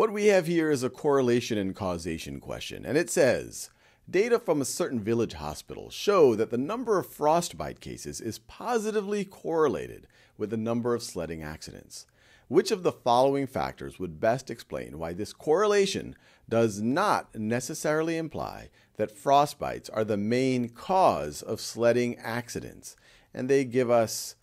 What we have here is a correlation and causation question, and it says data from a certain village hospital show that the number of frostbite cases is positively correlated with the number of sledding accidents. Which of the following factors would best explain why this correlation does not necessarily imply that frostbites are the main cause of sledding accidents? And they give us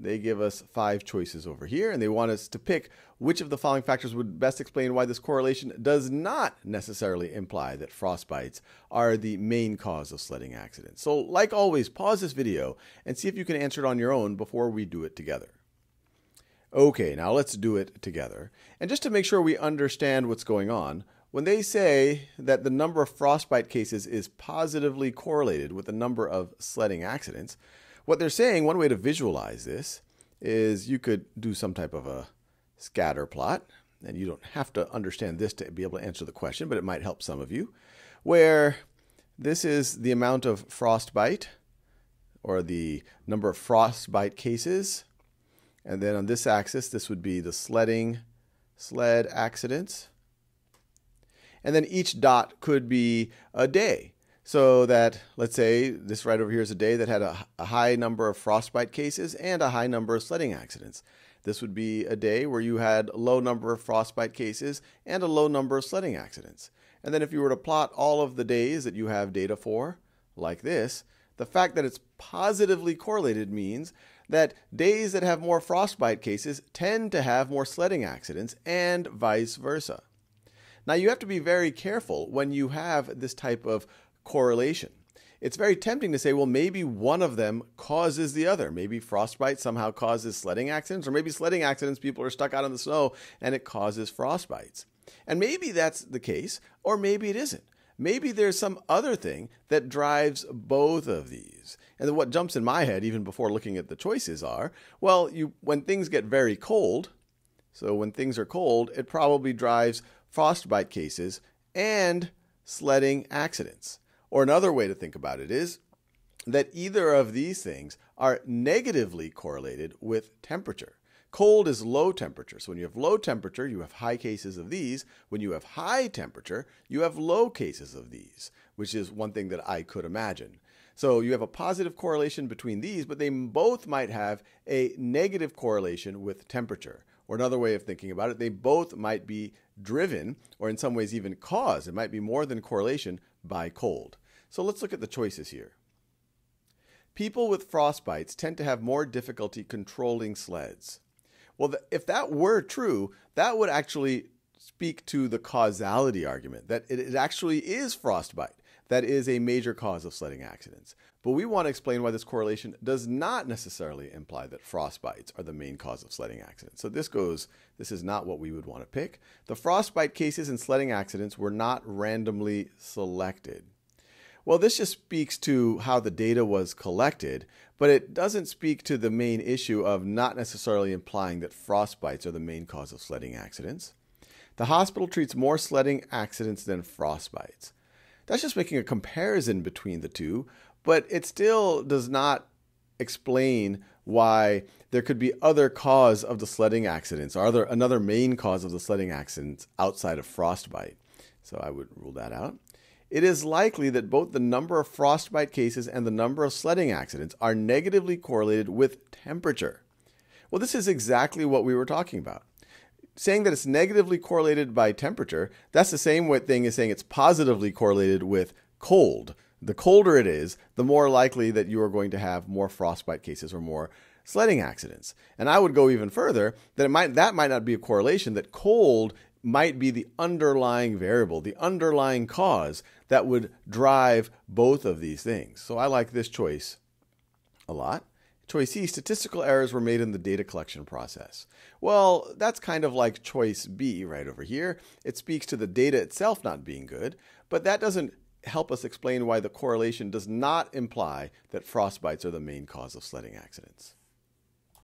they give us five choices over here, and they want us to pick which of the following factors would best explain why this correlation does not necessarily imply that frostbites are the main cause of sledding accidents. So, like always, pause this video and see if you can answer it on your own before we do it together. Okay, now let's do it together. And just to make sure we understand what's going on, when they say that the number of frostbite cases is positively correlated with the number of sledding accidents, what they're saying, one way to visualize this is you could do some type of a scatter plot, and you don't have to understand this to be able to answer the question, but it might help some of you, where this is the amount of frostbite or the number of frostbite cases. And then on this axis, this would be the sledding sled accidents. And then each dot could be a day. So that, let's say, this right over here is a day that had a, a, high number of frostbite cases and a high number of sledding accidents. This would be a day where you had a low number of frostbite cases and a low number of sledding accidents. And then if you were to plot all of the days that you have data for, like this, the fact that it's positively correlated means that days that have more frostbite cases tend to have more sledding accidents and vice versa. Now, you have to be very careful when you have this type of correlation. It's very tempting to say, well, maybe one of them causes the other. Maybe frostbite somehow causes sledding accidents, or maybe sledding accidents, people are stuck out in the snow and it causes frostbites. And maybe that's the case, or maybe it isn't. Maybe there's some other thing that drives both of these. And what jumps in my head, even before looking at the choices, are well, you, when things get very cold, so when things are cold, it probably drives frostbite cases and sledding accidents. Or another way to think about it is that either of these things are negatively correlated with temperature. Cold is low temperature. So when you have low temperature, you have high cases of these. When you have high temperature, you have low cases of these, which is one thing that I could imagine. So you have a positive correlation between these, but they both might have a negative correlation with temperature. Or another way of thinking about it, they both might be driven, or in some ways even caused, it might be more than correlation, by cold. So let's look at the choices here. People with frostbites tend to have more difficulty controlling sleds. Well, if that were true, that would actually speak to the causality argument that it actually is frostbite that is a major cause of sledding accidents. But we want to explain why this correlation does not necessarily imply that frostbites are the main cause of sledding accidents. So this goes, this is not what we would want to pick. The frostbite cases in sledding accidents were not randomly selected. Well, this just speaks to how the data was collected, but it doesn't speak to the main issue of not necessarily implying that frostbites are the main cause of sledding accidents. The hospital treats more sledding accidents than frostbites. That's just making a comparison between the two, but it still does not explain why there could be other cause of the sledding accidents or other another main cause of the sledding accidents outside of frostbite. So I would rule that out it is likely that both the number of frostbite cases and the number of sledding accidents are negatively correlated with temperature. Well, this is exactly what we were talking about. Saying that it's negatively correlated by temperature, that's the same thing as saying it's positively correlated with cold. The colder it is, the more likely that you are going to have more frostbite cases or more sledding accidents. And I would go even further that it might that might not be a correlation that cold might be the underlying variable, the underlying cause that would drive both of these things. So I like this choice a lot. Choice C, statistical errors were made in the data collection process. Well, that's kind of like choice B right over here. It speaks to the data itself not being good, but that doesn't help us explain why the correlation does not imply that frostbites are the main cause of sledding accidents.